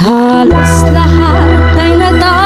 Halos lahat ay natatanong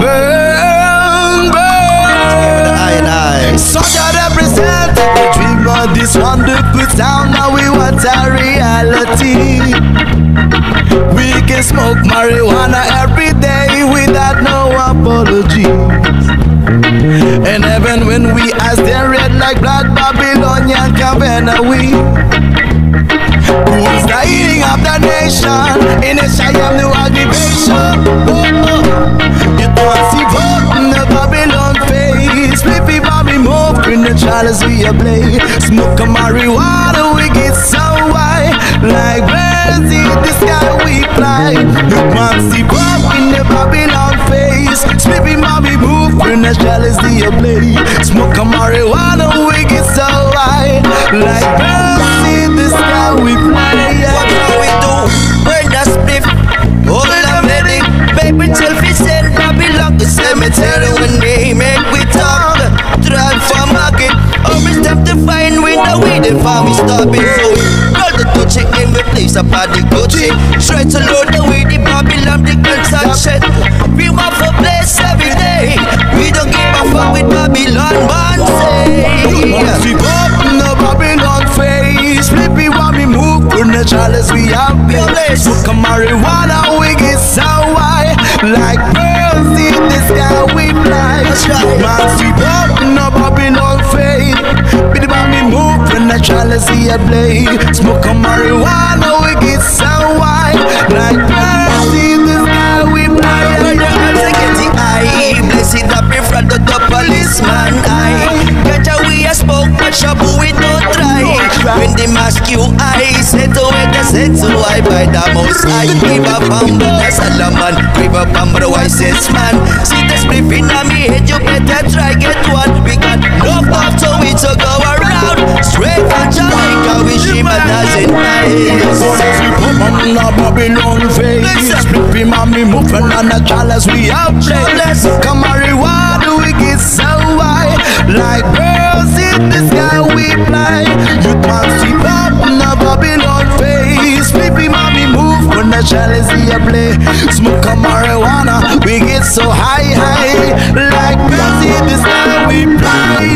burn, burn. I and. Soldier represent the dream of this wonderful town. Now we want a reality. We can smoke marijuana every day without no apology. And even when we them red like blood, Babylonian Caverna we. Who's the eating of the nation? In a of new aggravation. Oh, oh. Chalice we a play. Smoke a marijuana, we get so high. Like birds in the sky we fly. You can't see vote in the Babylon face. Flippy Bobby move in the chalice we a play. Smoke a marijuana, we get so high. Like birds the weed and farm we stop it. So roll the touch it in we place up at the Gucci. Try to load the weed, the Babylon, the transaction. We want for place every day. We don't give a fuck with Babylon, man say. Keep up in the Babylon face. Flippy want me move from the chalice we have been. Smoke a marijuana, we get so high. Like birds in the sky we fly. Man, keep up in the Babylon face. Want me move from the we have play. Smoke a marijuana, we get so high. Like birds in the sky we I blessed up in front of the policeman. I ganja we a smoke, but shabu we don't try. When they mask you, I said to it, I said to I by the most I give a pound a Solomon, give a pound the wisest man. See the spliff in me head, you better try get one. We got love love to we to go around. Straight from Jamaica, we shim a dozen nights. on the Babylon face. Flippy mommy moving on the chalice we out Let's come marijuana we get so high Like birds in the sky we fly. You can't see on the Babylon face. Flippy mommy move when the chalice we a play. Smoke a marijuana we get so high high. Like birds in the sky we fly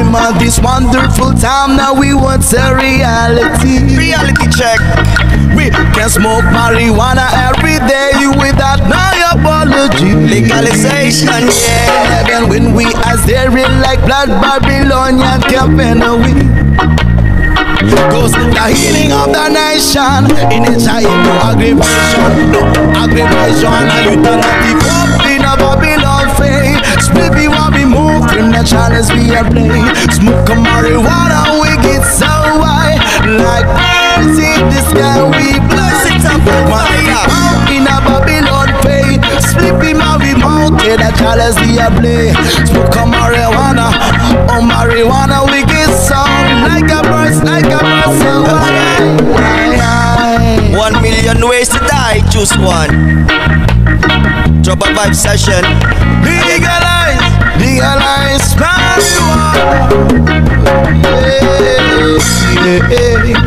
dream of this wonderful time now we want a reality Reality check. we can smoke marijuana every day without no apology. Legalization, yeah. Even when we are staring like blood Babylonian campaign we Cause the healing of the nation in a time no aggravation, no aggravation, and you don't the chalice we are play. Smoke a marijuana, we get so high, like birds in the sky we bless it up on fire. In a Babylon we man we mounted the chalice we are play. Smoke a marijuana, oh marijuana we get so like a bird, like a bird so high. One million ways to die, choose one. Drop a vibe session. Legalize, legalize marijuana. Yeah, yeah.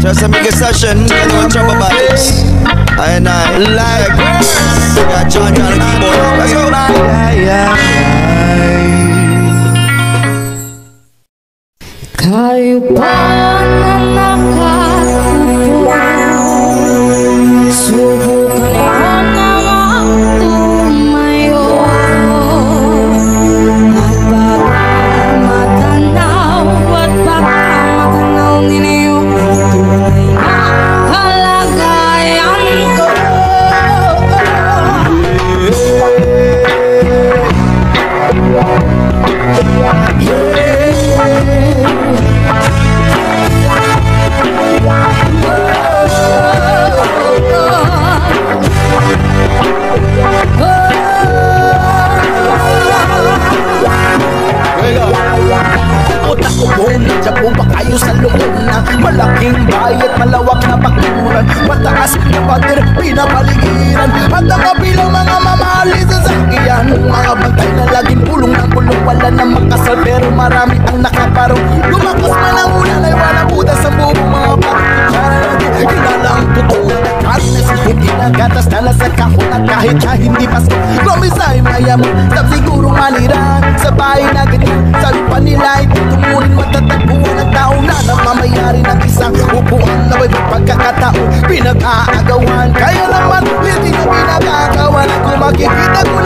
Just a make a session. Together with drop a vibes. I and I. Like birds. Got John John on the keyboard. Let's go. Yeah, yeah, yeah. Kayo pa Kahit malawak na bakuran Mataas na pader pinapaligiran. At ang kabilang mga mamahali sa sakyan Mga bantay na laging pulong ng pulong. Wala na makasal pero marami ang nakaparong. Lumakas man ang ulan ay wala buta sa buong mga parang Kilala ang totoo. Darkness Hindi na gatas na nasa kahon At kahit siya hindi pasko. Promise ay mayaman Sa sigurong manirang Sa bahay na ganyan Sabi tao. Pinag-aagawan. Kaya naman, hindi na pinagagawan Kung makikita ko